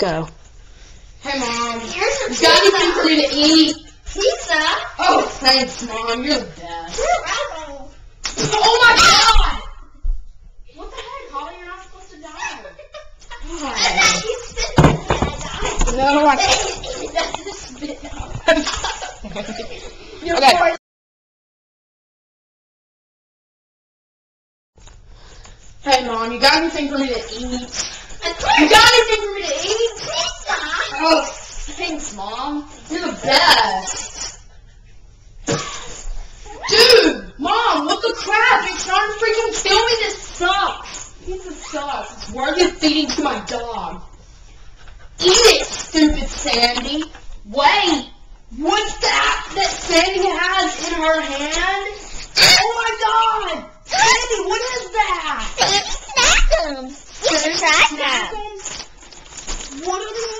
Go. Hey, Mom. Here's your You got anything for me to eat? Pizza? Oh, thanks, Mom. You're the best. You're right. Oh my ah! god! What the heck, Holly? You're not supposed to die. I thought you spit that when No, I I died. He doesn't spit out. You're Okay. poor- Hey, Mom, you got anything for me to eat? You got anything for me to eat? Pizza. Oh, thanks, Mom. You're the best. Dude, Mom, what the crap? You're trying to freaking kill me. This sucks. Pizza sucks. It's worthy of feeding to my dog. Eat it, stupid Sandy. Wait, what's that that Sandy has in her hand? Oh my god! Sandy, what is that? Snack 'em. You should try them. What are the ingredients?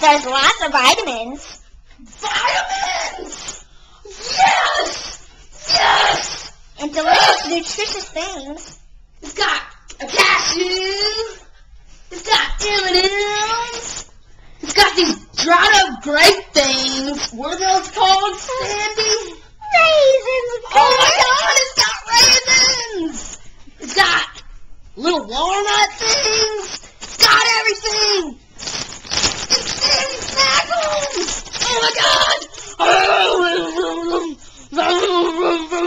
There's lots of vitamins. Vitamins! Yes! Yes! And delicious, nutritious things. It's got a cashew. It's got M&M's. It's got these dried up grape things. What are those called, Sandy? Raisins, of Oh my course. god, it's got raisins! It's got little walnut things! It's got everything! It's Sandy Snackum's! Oh my god! For only like, for only like 100 payments of like $10, you can get like Sandy Snackum's. So like pay, okay? Because if you don't, you'll end up like my mom. Dead on the